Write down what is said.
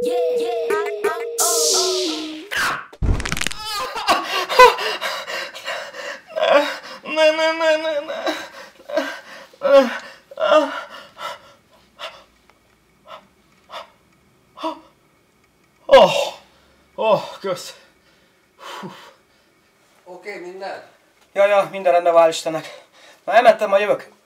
Ne, ne, ne, ne, ne. Oh, oh, kösz. Oké, okay, minden? Ja, ja, minden rendben, vál Istennek. Na, elmentem, majd jövök.